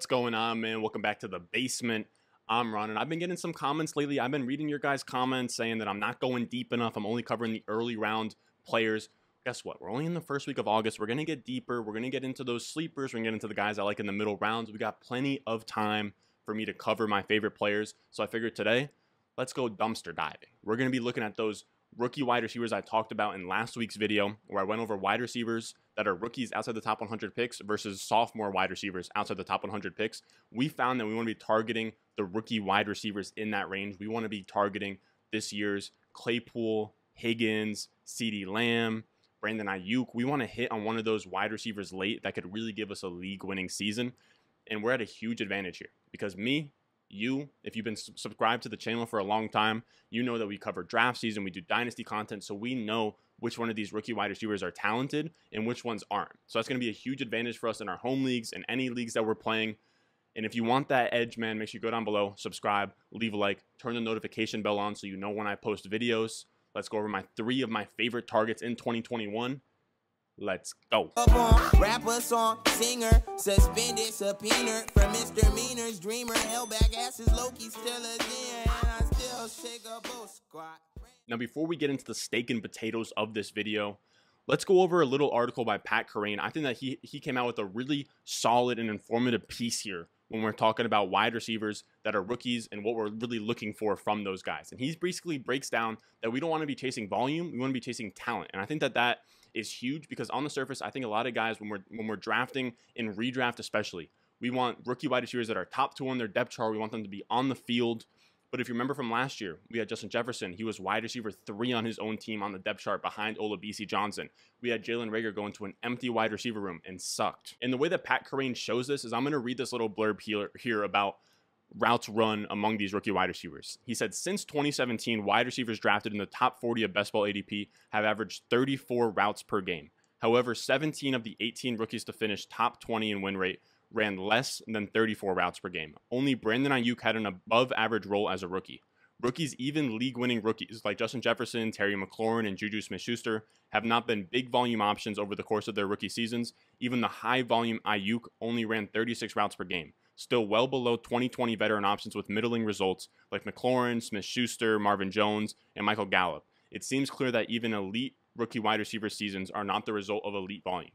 What's going on, man? Welcome back to the basement. I'm Ron, and I've been getting some comments lately. I've been reading your guys' comments saying that I'm not going deep enough. I'm only covering the early round players. Guess what? We're only in the first week of August. We're going to get deeper. We're going to get into those sleepers. We're going to get into the guys I like in the middle rounds. We got plenty of time for me to cover my favorite players. So I figured today, let's go dumpster diving. We're going to be looking at those rookie wide receivers I talked about in last week's video, where I went over wide receivers that are rookies outside the top 100 picks versus sophomore wide receivers outside the top 100 picks. We found that we want to be targeting the rookie wide receivers in that range. We want to be targeting this year's Claypool, Higgins, CeeDee Lamb, Brandon Aiyuk. We want to hit on one of those wide receivers late that could really give us a league winning season. And we're at a huge advantage here because me, you, if you've been subscribed to the channel for a long time, you know that we cover draft season, we do dynasty content, so we know which one of these rookie wide receivers are talented and which ones aren't. So that's going to be a huge advantage for us in our home leagues and any leagues that we're playing. And if you want that edge, man, make sure you go down below, subscribe, leave a like, turn the notification bell on so you know when I post videos. Let's go over my three of my favorite targets in 2021. Let's go. Rapper, song, singer, suspended, subpoena for misdemeanors, dreamer, asses, Loki still a and I still shake a squat. Now, before we get into the steak and potatoes of this video, let's go over a little article by Pat Kerrane. I think that he, he came out with a really solid and informative piece here when we're talking about wide receivers that are rookies and what we're really looking for from those guys. And he basically breaks down that we don't want to be chasing volume, we want to be chasing talent. And I think that that is huge because on the surface, I think a lot of guys when we're when we're drafting in redraft especially, we want rookie wide receivers that are top two on their depth chart. We want them to be on the field. But if you remember from last year, we had Justin Jefferson. He was wide receiver three on his own team on the depth chart behind Olabisi Johnson. We had Jalen Reagor go into an empty wide receiver room and sucked. And the way that Pat Kerrane shows this is I'm going to read this little blurb here, here about routes run among these rookie wide receivers. He said since 2017, wide receivers drafted in the top 40 of best ball ADP have averaged 34 routes per game. However, 17 of the 18 rookies to finish top 20 in win rate ran less than 34 routes per game. Only Brandon Aiyuk had an above average role as a rookie. Rookies, even league winning rookies like Justin Jefferson, Terry McLaurin, and Juju Smith Schuster, have not been big volume options over the course of their rookie seasons. Even the high volume Aiyuk only ran 36 routes per game still well below 2020 veteran options with middling results like McLaurin, Smith Schuster, Marvin Jones, and Michael Gallup. It seems clear that even elite rookie wide receiver seasons are not the result of elite volume.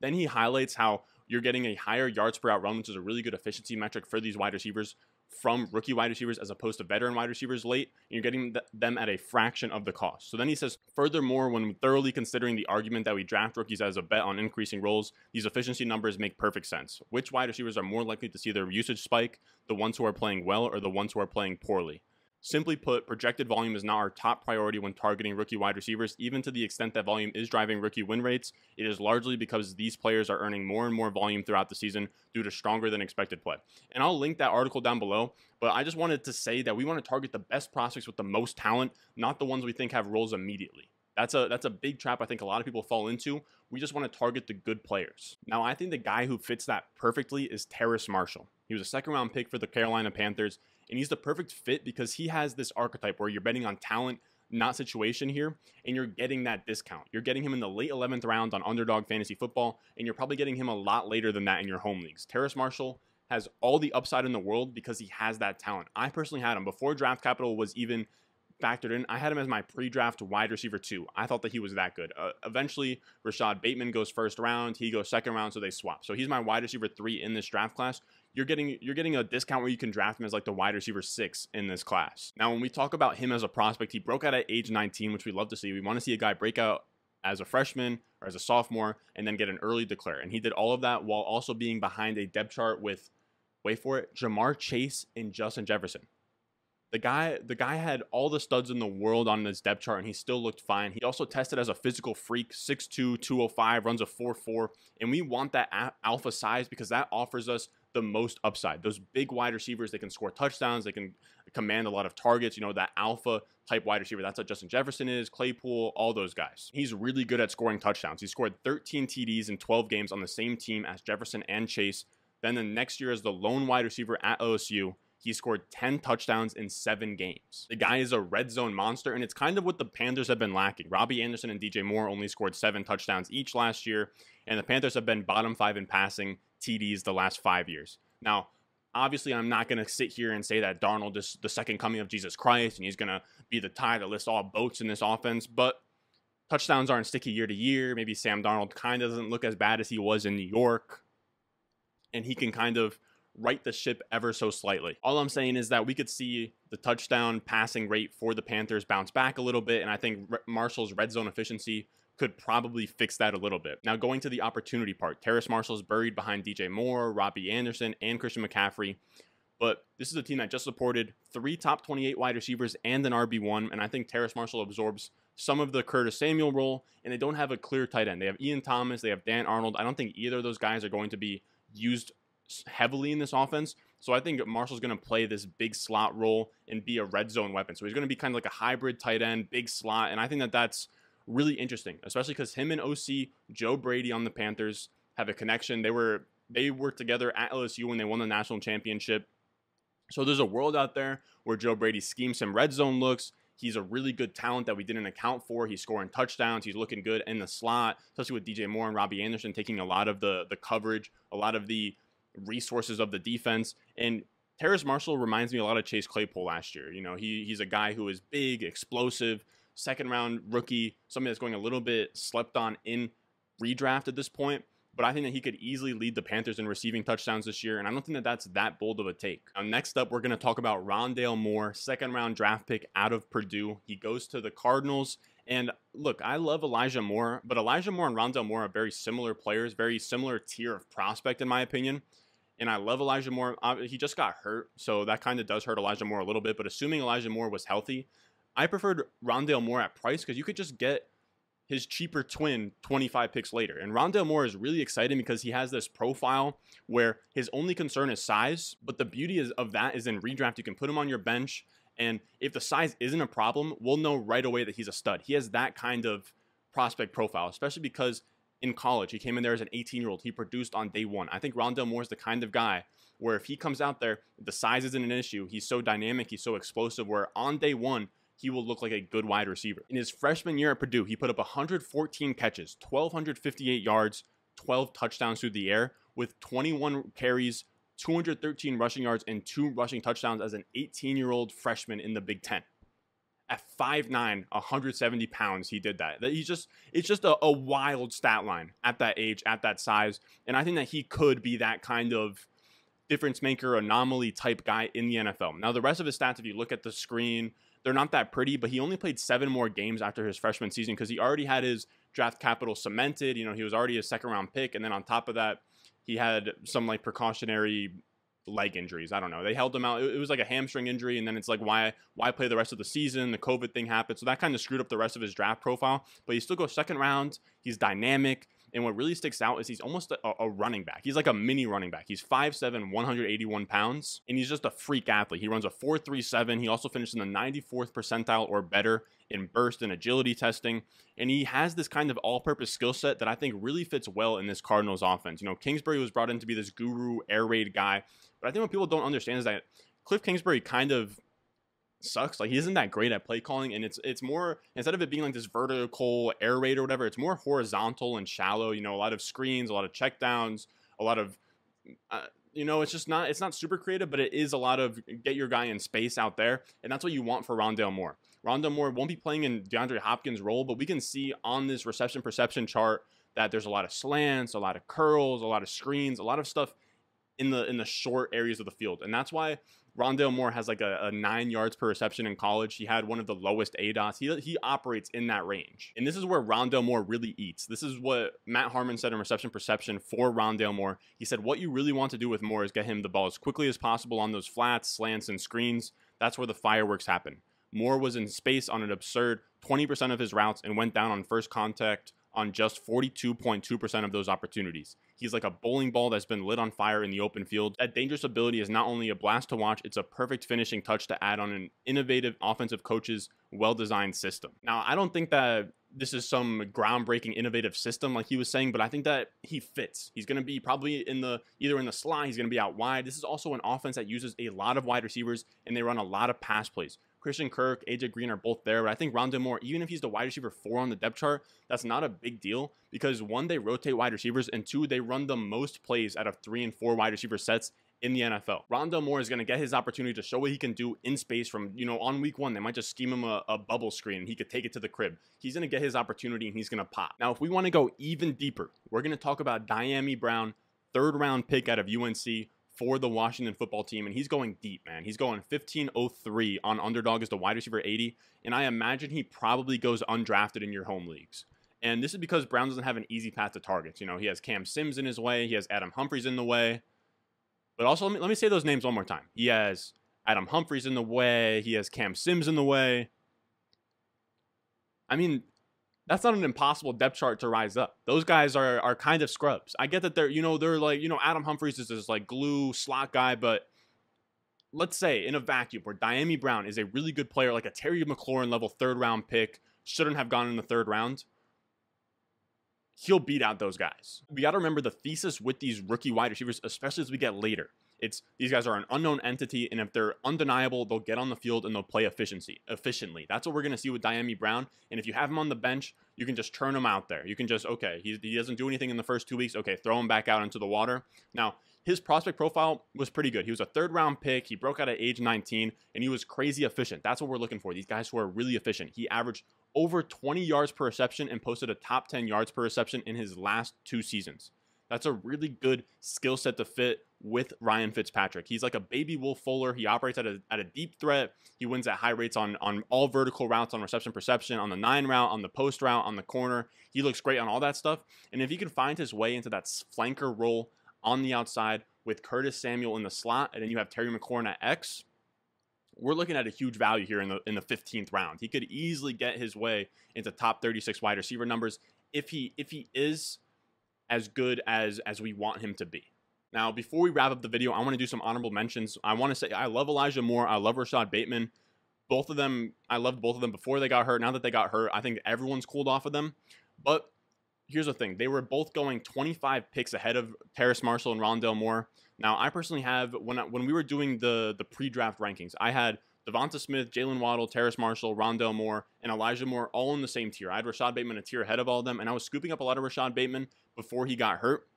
Then he highlights how you're getting a higher yards per route run, which is a really good efficiency metric for these wide receivers from rookie wide receivers as opposed to veteran wide receivers late, and you're getting th- them at a fraction of the cost. So then he says, furthermore, when thoroughly considering the argument that we draft rookies as a bet on increasing roles, these efficiency numbers make perfect sense. Which wide receivers are more likely to see their usage spike, the ones who are playing well or the ones who are playing poorly? Simply put, projected volume is not our top priority when targeting rookie wide receivers, even to the extent that volume is driving rookie win rates. It is largely because these players are earning more and more volume throughout the season due to stronger than expected play. And I'll link that article down below, but I just wanted to say that we want to target the best prospects with the most talent, not the ones we think have roles immediately. That's a that's a big trap I think a lot of people fall into. We just want to target the good players. Now, I think the guy who fits that perfectly is Terrace Marshall. He was a second round pick for the Carolina Panthers. And he's the perfect fit because he has this archetype where you're betting on talent, not situation here, and you're getting that discount. You're getting him in the late 11th round on underdog fantasy football, and you're probably getting him a lot later than that in your home leagues. Terrace Marshall has all the upside in the world because he has that talent. I personally had him before draft capital was even factored in. I had him as my pre-draft wide receiver two. I thought that he was that good. Uh, eventually, Rashad Bateman goes first round. He goes second round, so they swap. So he's my wide receiver three in this draft class you're getting you're getting a discount where you can draft him as like the wide receiver six in this class. Now, when we talk about him as a prospect, he broke out at age 19, which we love to see. We want to see a guy break out as a freshman or as a sophomore and then get an early declare. And he did all of that while also being behind a depth chart with, wait for it, Ja'Marr Chase and Justin Jefferson. The guy, the guy had all the studs in the world on his depth chart, and he still looked fine. He also tested as a physical freak, 6'2", 205, runs a 4'4", and we want that alpha size because that offers us the most upside. Those big wide receivers, they can score touchdowns, they can command a lot of targets. You know, that alpha type wide receiver. That's what Justin Jefferson is, Claypool, all those guys. He's really good at scoring touchdowns. He scored 13 TDs in 12 games on the same team as Jefferson and Chase. Then the next year as the lone wide receiver at OSU, he scored 10 touchdowns in seven games. The guy is a red zone monster, and it's kind of what the Panthers have been lacking. Robbie Anderson and DJ Moore only scored seven touchdowns each last year, and the Panthers have been bottom five in passing TDs the last five years. Now, obviously, I'm not going to sit here and say that Darnold is the second coming of Jesus Christ and he's going to be the tie that lifts all boats in this offense, but touchdowns aren't sticky year to year. Maybe Sam Darnold kind of doesn't look as bad as he was in New York, and he can kind of right the ship ever so slightly. All I'm saying is that we could see the touchdown passing rate for the Panthers bounce back a little bit, and I think Marshall's red zone efficiency could probably fix that a little bit. Now, going to the opportunity part, Terrace Marshall is buried behind DJ Moore, Robbie Anderson, and Christian McCaffrey. But this is a team that just supported three top 28 wide receivers and an RB1. And I think Terrace Marshall absorbs some of the Curtis Samuel role, and they don't have a clear tight end. They have Ian Thomas, they have Dan Arnold. I don't think either of those guys are going to be used heavily in this offense. So I think Marshall's going to play this big slot role and be a red zone weapon. So he's going to be kind of like a hybrid tight end, big slot. And I think that that's really interesting, especially because him and OC Joe Brady on the Panthers have a connection. They were they worked together at LSU when they won the national championship. So there's a world out there where Joe Brady schemes some red zone looks. He's a really good talent that we didn't account for. He's scoring touchdowns. He's looking good in the slot, especially with DJ Moore and Robbie Anderson taking a lot of the the coverage, a lot of the resources of the defense. And Terrace Marshall reminds me a lot of Chase Claypool last year. You know, he he's a guy who is big, explosive, second round rookie, somebody that's going a little bit slept on in redraft at this point. But I think that he could easily lead the Panthers in receiving touchdowns this year, and I don't think that that's that bold of a take. Now, next up, we're going to talk about Rondale Moore, second round draft pick out of Purdue. He goes to the Cardinals. And look, I love Elijah Moore, but Elijah Moore and Rondale Moore are very similar players, very similar tier of prospect, in my opinion and I love Elijah Moore. He just got hurt, so that kind of does hurt Elijah Moore a little bit. But assuming Elijah Moore was healthy, I preferred Rondale Moore at price because you could just get his cheaper twin 25 picks later. And Rondale Moore is really exciting because he has this profile where his only concern is size, but the beauty is, of that is in redraft, you can put him on your bench. And if the size isn't a problem, we'll know right away that he's a stud. He has that kind of prospect profile, especially because in college. He came in there as an 18 year old. He produced on day one. I think Rondale Moore is the kind of guy where if he comes out there, the size isn't an issue. He's so dynamic, he's so explosive, where on day one, he will look like a good wide receiver. In his freshman year at Purdue, he put up 114 catches, 1,258 yards, 12 touchdowns through the air, with 21 carries, 213 rushing yards, and two rushing touchdowns as an 18 year old freshman in the Big Ten at 5'9, 170 pounds, he did that. He's just, it's just a, a, wild stat line at that age, at that size. And I think that he could be that kind of difference maker, anomaly type guy in the NFL. Now, the rest of his stats, if you look at the screen, they're not that pretty, but he only played seven more games after his freshman season because he already had his draft capital cemented. You know, he was already a second round pick. And then on top of that, he had some like precautionary leg injuries. I don't know. They held him out. It, was like a hamstring injury, and then it's like why why play the rest of the season? The COVID thing happened, so that kind of screwed up the rest of his draft profile. But he still goes second round. He's dynamic. And what really sticks out is he's almost a, a, running back. He's like a mini running back. He's 5'7, 181 pounds, and he's just a freak athlete. He runs a 4.37. He also finished in the 94th percentile or better in burst and agility testing. And he has this kind of all purpose skill set that I think really fits well in this Cardinals offense. You know, Kingsbury was brought in to be this guru air raid guy, but I think what people don't understand is that Cliff Kingsbury kind of sucks. Like he isn't that great at play calling, and it's it's more instead of it being like this vertical air raid or whatever, it's more horizontal and shallow. You know, a lot of screens, a lot of checkdowns, a lot of uh, you know, it's just not it's not super creative, but it is a lot of get your guy in space out there, and that's what you want for Rondale Moore. Rondale Moore won't be playing in DeAndre Hopkins' role, but we can see on this reception perception chart that there's a lot of slants, a lot of curls, a lot of screens, a lot of stuff in the in the short areas of the field, and that's why Rondale Moore has like a, a, nine yards per reception in college. He had one of the lowest ADOTs. He, he operates in that range. And this is where Rondale Moore really eats. This is what Matt Harmon said in reception perception for Rondale Moore. He said, What you really want to do with Moore is get him the ball as quickly as possible on those flats, slants, and screens. That's where the fireworks happen. Moore was in space on an absurd 20% of his routes and went down on first contact on just 42.2% of those opportunities. He's like a bowling ball that's been lit on fire in the open field. That dangerous ability is not only a blast to watch, it's a perfect finishing touch to add on an innovative offensive coach's well designed system. Now, I don't think that this is some groundbreaking innovative system like he was saying but i think that he fits he's going to be probably in the either in the slot he's going to be out wide this is also an offense that uses a lot of wide receivers and they run a lot of pass plays Christian Kirk, AJ Green are both there, but I think Rondale Moore, even if he's the wide receiver four on the depth chart, that's not a big deal because one, they rotate wide receivers, and two, they run the most plays out of three and four wide receiver sets in the NFL. Rondale Moore is going to get his opportunity to show what he can do in space from, you know, on week one. They might just scheme him a, a bubble screen and he could take it to the crib. He's going to get his opportunity and he's going to pop. Now, if we want to go even deeper, we're going to talk about Dyami Brown, third round pick out of UNC for the Washington football team, and he's going deep, man. He's going 1503 on underdog as the wide receiver 80, and I imagine he probably goes undrafted in your home leagues. And this is because Brown doesn't have an easy path to targets. You know, he has Cam Sims in his way, he has Adam Humphries in the way. But also, let me, let me say those names one more time. He has Adam Humphries in the way, he has Cam Sims in the way. I mean, that's not an impossible depth chart to rise up. Those guys are are kind of scrubs. I get that they're you know they're like you know Adam Humphries is this like glue slot guy, but let's say in a vacuum where Dyami Brown is a really good player, like a Terry McLaurin level third round pick, shouldn't have gone in the third round. He'll beat out those guys. We got to remember the thesis with these rookie wide receivers, especially as we get later. It's these guys are an unknown entity, and if they're undeniable, they'll get on the field and they'll play efficiency efficiently. That's what we're gonna see with Dyami Brown. And if you have him on the bench, you can just turn him out there. You can just okay, he, he doesn't do anything in the first two weeks. Okay, throw him back out into the water. Now his prospect profile was pretty good. He was a third round pick. He broke out at age 19, and he was crazy efficient. That's what we're looking for. These guys who are really efficient. He averaged over 20 yards per reception and posted a top 10 yards per reception in his last two seasons. That's a really good skill set to fit with Ryan Fitzpatrick. He's like a baby Will Fuller. He operates at a, at a deep threat. He wins at high rates on, on all vertical routes, on reception perception, on the nine route, on the post route, on the corner. He looks great on all that stuff. And if he can find his way into that flanker role on the outside with Curtis Samuel in the slot, and then you have Terry McLaurin at X, we're looking at a huge value here in the in the 15th round. He could easily get his way into top 36 wide receiver numbers if he if he is as good as as we want him to be. Now, before we wrap up the video, I want to do some honorable mentions. I want to say I love Elijah Moore. I love Rashad Bateman. Both of them, I loved both of them before they got hurt. Now that they got hurt, I think everyone's cooled off of them. But here's the thing: they were both going 25 picks ahead of Terrace Marshall and Rondale Moore. Now, I personally have when I, when we were doing the the pre-draft rankings, I had Devonta Smith, Jaylen Waddle, Terrace Marshall, Rondale Moore, and Elijah Moore all in the same tier. I had Rashad Bateman a tier ahead of all of them, and I was scooping up a lot of Rashad Bateman before he got hurt.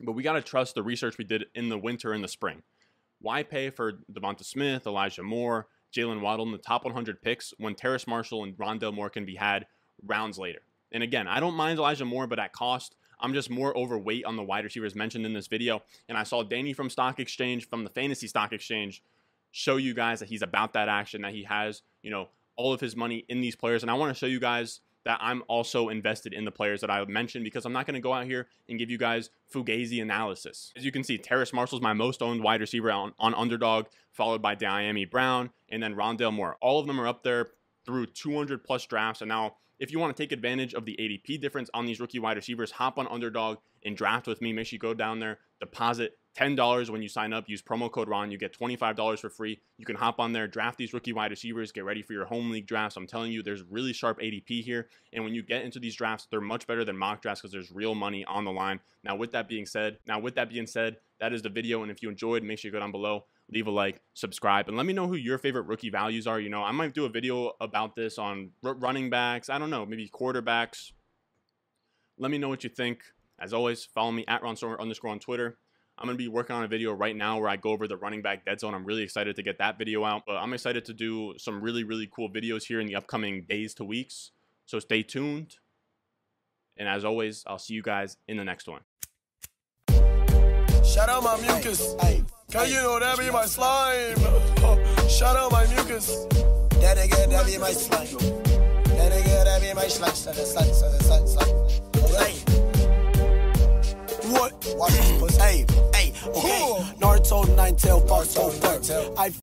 But we got to trust the research we did in the winter and the spring. Why pay for Devonta Smith, Elijah Moore, Jaylen Waddle in the top 100 picks when Terrace Marshall and Rondale Moore can be had rounds later? And again, I don't mind Elijah Moore, but at cost, I'm just more overweight on the wide receivers mentioned in this video. And I saw Danny from Stock Exchange, from the Fantasy Stock Exchange, show you guys that he's about that action, that he has, you know, all of his money in these players. And I want to show you guys that I'm also invested in the players that I mentioned because I'm not going to go out here and give you guys fugazi analysis. As you can see, Terrace Marshall's my most owned wide receiver on, on underdog, followed by Dyami Brown and then Rondale Moore. All of them are up there through 200 plus drafts. And now, if you want to take advantage of the ADP difference on these rookie wide receivers, hop on underdog and draft with me. Make sure you go down there, deposit $10 when you sign up. Use promo code RON. You get $25 for free. You can hop on there, draft these rookie wide receivers, get ready for your home league drafts. I'm telling you, there's really sharp ADP here. And when you get into these drafts, they're much better than mock drafts because there's real money on the line. Now, with that being said, now with that being said, that is the video. And if you enjoyed, make sure you go down below, leave a like, subscribe, and let me know who your favorite rookie values are. You know, I might do a video about this on running backs. I don't know, maybe quarterbacks. Let me know what you think. As always, follow me at Ron Stewart underscore on Twitter. I'm going to be working on a video right now where I go over the running back dead zone. I'm really excited to get that video out, but I'm excited to do some really, really cool videos here in the upcoming days to weeks. So stay tuned. And as always, I'll see you guys in the next one. Shout out my mucus. Hey, Can you know that be my slime? Shout out my mucus. That nigga, that be my slime. That nigga, that be my slime. Slime, slime, slime, slime. Alright. What? What? Hey, hey, okay. Naruto, nine tail, fox, I